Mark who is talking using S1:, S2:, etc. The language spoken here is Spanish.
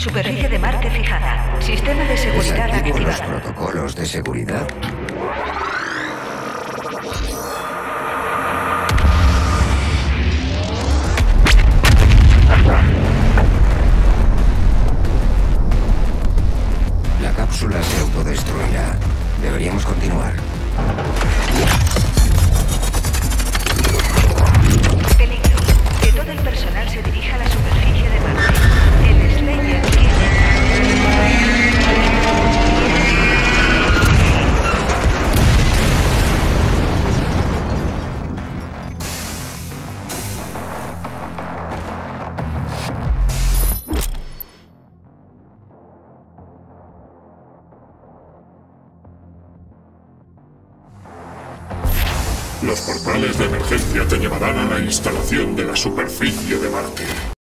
S1: Superficie de Marte fijada. Sistema de seguridad
S2: ¿Desactivo los
S1: activado.
S2: protocolos de seguridad? La cápsula se autodestruirá. Deberíamos continuar.
S3: Los portales de emergencia te llevarán a la instalación de la superficie de Marte.